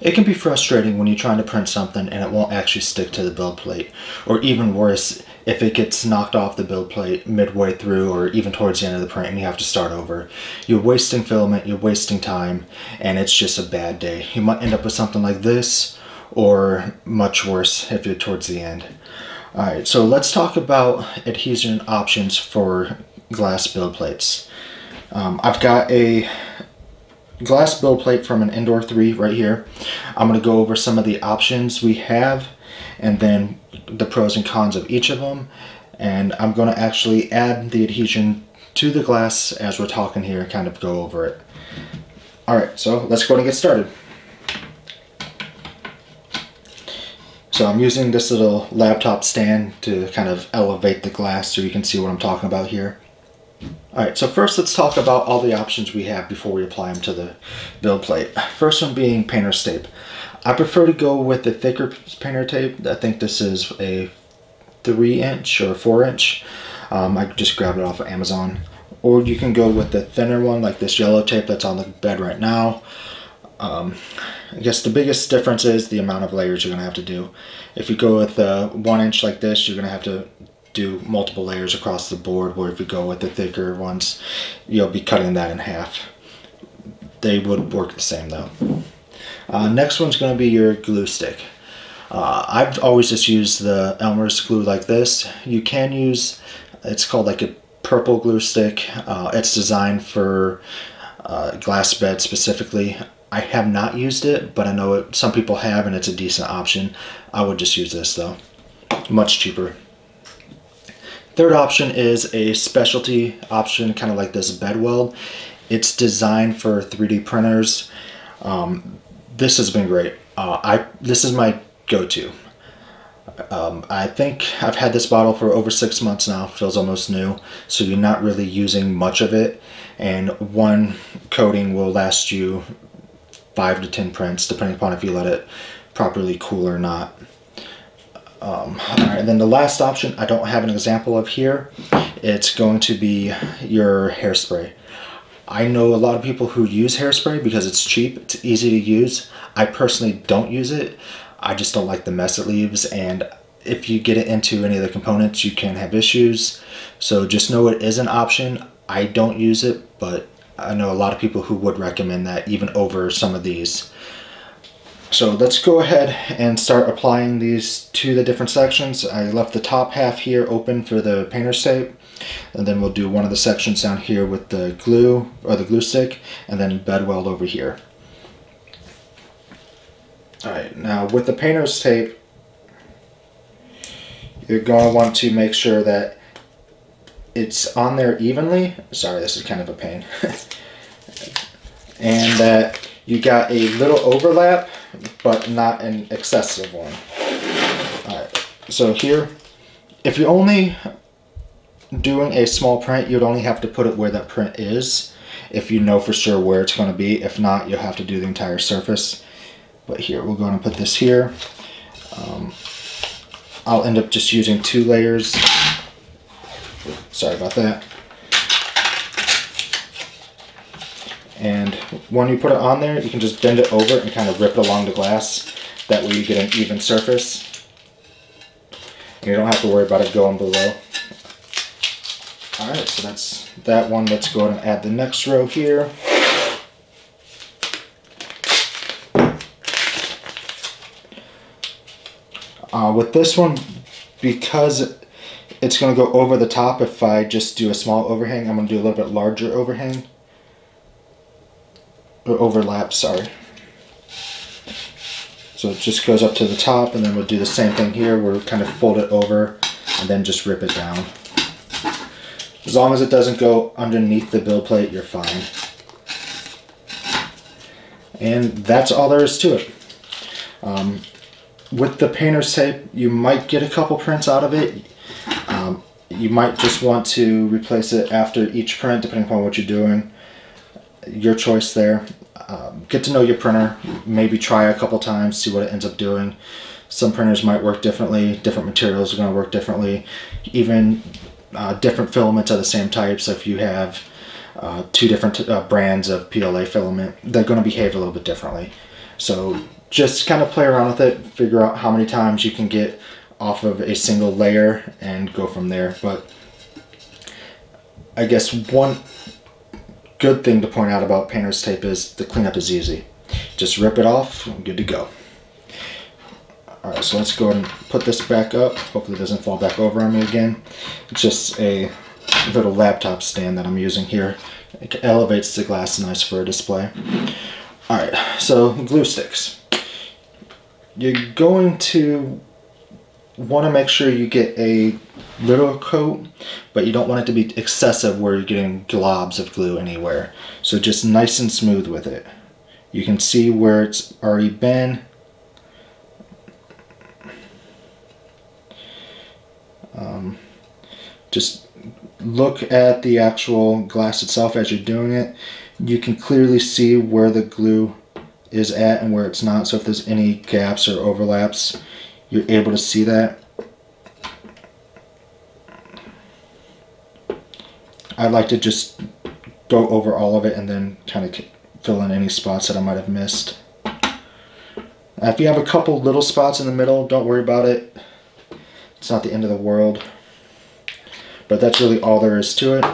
It can be frustrating when you're trying to print something and it won't actually stick to the build plate. Or even worse, if it gets knocked off the build plate midway through or even towards the end of the print and you have to start over. You're wasting filament, you're wasting time, and it's just a bad day. You might end up with something like this or much worse if you're towards the end. Alright, so let's talk about adhesion options for glass build plates. Um, I've got a glass build plate from an Ender 3 right here. I'm going to go over some of the options we have and then the pros and cons of each of them. And I'm going to actually add the adhesion to the glass as we're talking here kind of go over it. Alright, so let's go and get started. So I'm using this little laptop stand to kind of elevate the glass so you can see what I'm talking about here. Alright, so first let's talk about all the options we have before we apply them to the build plate. First one being painter's tape. I prefer to go with the thicker painter tape. I think this is a 3 inch or 4 inch. Um, I just grabbed it off of Amazon. Or you can go with the thinner one like this yellow tape that's on the bed right now. Um, I guess the biggest difference is the amount of layers you're going to have to do. If you go with a 1 inch like this, you're going to have to do multiple layers across the board where if you go with the thicker ones you'll be cutting that in half. They would work the same though. Uh, next one's going to be your glue stick. Uh, I've always just used the Elmer's glue like this. You can use it's called like a purple glue stick. Uh, it's designed for uh, glass bed specifically. I have not used it but I know it, some people have and it's a decent option. I would just use this though. Much cheaper Third option is a specialty option, kind of like this bed weld. It's designed for 3D printers. Um, this has been great. Uh, I This is my go-to. Um, I think I've had this bottle for over six months now, feels almost new, so you're not really using much of it, and one coating will last you five to 10 prints, depending upon if you let it properly cool or not. Um, and then the last option, I don't have an example of here. It's going to be your hairspray. I know a lot of people who use hairspray because it's cheap, it's easy to use. I personally don't use it. I just don't like the mess it leaves and if you get it into any of the components you can have issues. So just know it is an option. I don't use it, but I know a lot of people who would recommend that even over some of these. So let's go ahead and start applying these to the different sections. I left the top half here open for the painter's tape and then we'll do one of the sections down here with the glue or the glue stick and then bed weld over here. Alright, now with the painter's tape you're going to want to make sure that it's on there evenly. Sorry, this is kind of a pain. and that you got a little overlap, but not an excessive one. Alright, so here, if you're only doing a small print, you'd only have to put it where that print is if you know for sure where it's going to be. If not, you'll have to do the entire surface. But here, we're going to put this here. Um, I'll end up just using two layers. Sorry about that. And when you put it on there, you can just bend it over and kind of rip it along the glass. That way you get an even surface. And you don't have to worry about it going below. Alright, so that's that one. Let's go ahead and add the next row here. Uh, with this one, because it's going to go over the top if I just do a small overhang, I'm going to do a little bit larger overhang overlap, sorry. So it just goes up to the top and then we'll do the same thing here. We'll kind of fold it over and then just rip it down. As long as it doesn't go underneath the build plate, you're fine. And that's all there is to it. Um, with the painter's tape, you might get a couple prints out of it. Um, you might just want to replace it after each print, depending upon what you're doing your choice there. Um, get to know your printer, maybe try a couple times, see what it ends up doing. Some printers might work differently, different materials are going to work differently, even uh, different filaments of the same type. So if you have uh, two different uh, brands of PLA filament, they're going to behave a little bit differently. So just kind of play around with it, figure out how many times you can get off of a single layer and go from there. But I guess one good thing to point out about painter's tape is the cleanup is easy. Just rip it off, good to go. Alright, so let's go and put this back up. Hopefully it doesn't fall back over on me again. It's just a little laptop stand that I'm using here. It elevates the glass nice for a display. Alright, so glue sticks. You're going to want to make sure you get a little coat, but you don't want it to be excessive where you're getting globs of glue anywhere. So just nice and smooth with it. You can see where it's already been. Um, just look at the actual glass itself as you're doing it. You can clearly see where the glue is at and where it's not. So if there's any gaps or overlaps, you're able to see that. I'd like to just go over all of it and then kind of fill in any spots that I might have missed. if you have a couple little spots in the middle, don't worry about it. It's not the end of the world. But that's really all there is to it.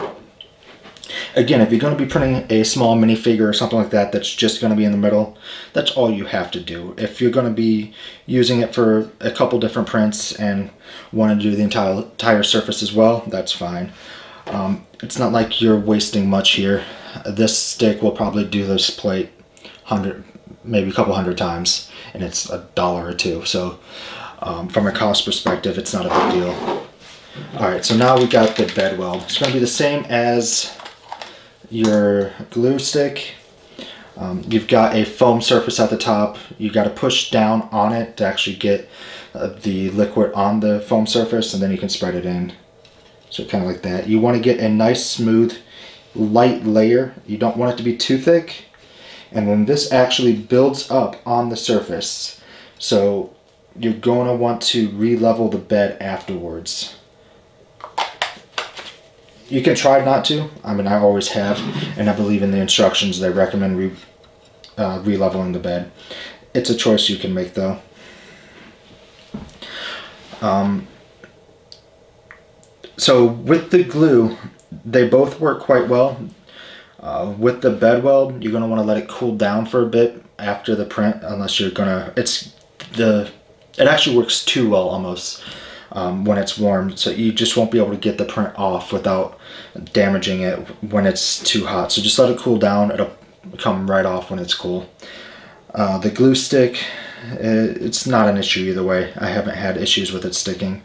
Again, if you're going to be printing a small minifigure or something like that that's just going to be in the middle, that's all you have to do. If you're going to be using it for a couple different prints and want to do the entire, entire surface as well, that's fine. Um, it's not like you're wasting much here. This stick will probably do this plate hundred, maybe a couple hundred times, and it's a dollar or two. So um, from a cost perspective, it's not a big deal. All right, so now we got the bed weld. It's going to be the same as your glue stick. Um, you've got a foam surface at the top. You've got to push down on it to actually get uh, the liquid on the foam surface, and then you can spread it in. So kind of like that. You want to get a nice, smooth, light layer. You don't want it to be too thick. And then this actually builds up on the surface. So you're going to want to re-level the bed afterwards. You can try not to. I mean, I always have, and I believe in the instructions they recommend re, uh, re-leveling the bed. It's a choice you can make, though. Um, so with the glue, they both work quite well. Uh, with the bed weld, you're going to want to let it cool down for a bit after the print, unless you're going to, it's the, it actually works too well almost um, when it's warm. So you just won't be able to get the print off without damaging it when it's too hot. So just let it cool down. It'll come right off when it's cool. Uh, the glue stick, it's not an issue either way. I haven't had issues with it sticking.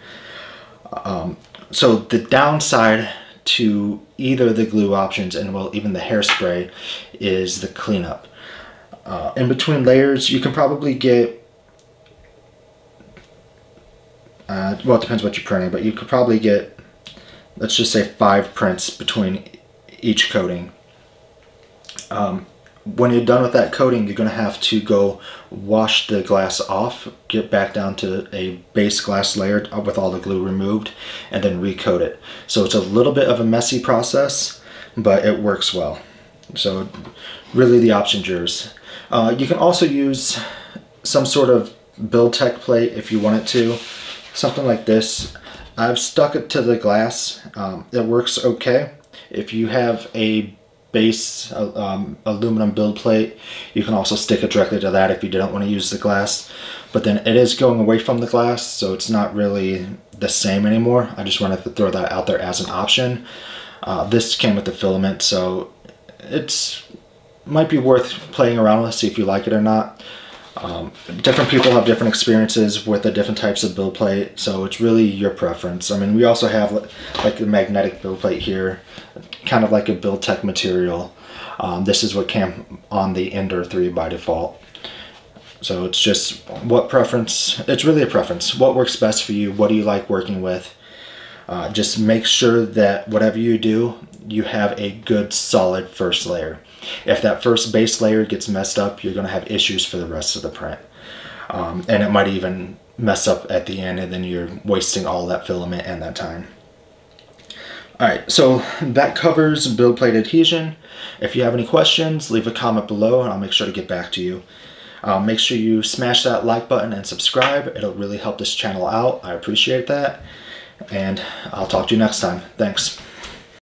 Um, so the downside to either the glue options and well even the hairspray is the cleanup. Uh, in between layers you can probably get uh, well, it depends what you're printing, but you could probably get, let's just say five prints between each coating. Um, when you're done with that coating, you're going to have to go wash the glass off, get back down to a base glass layer with all the glue removed, and then recoat it. So it's a little bit of a messy process, but it works well. So really the option's yours. Uh, you can also use some sort of BuildTak plate if you want it to something like this. I've stuck it to the glass. Um, it works okay. If you have a base um, aluminum build plate, you can also stick it directly to that if you don't want to use the glass. But then it is going away from the glass, so it's not really the same anymore. I just wanted to throw that out there as an option. Uh, this came with the filament, so it's might be worth playing around with, see if you like it or not. Um, different people have different experiences with the different types of build plate, so it's really your preference. I mean, we also have like the magnetic build plate here, kind of like a BuildTak material. Um, this is what came on the Ender 3 by default. So it's just what preference, it's really a preference. What works best for you? What do you like working with? Uh, just make sure that whatever you do, you have a good solid first layer. If that first base layer gets messed up, you're going to have issues for the rest of the print. Um, and it might even mess up at the end and then you're wasting all that filament and that time. Alright, so that covers build plate adhesion. If you have any questions, leave a comment below and I'll make sure to get back to you. Uh, make sure you smash that like button and subscribe. It'll really help this channel out. I appreciate that. And I'll talk to you next time. Thanks.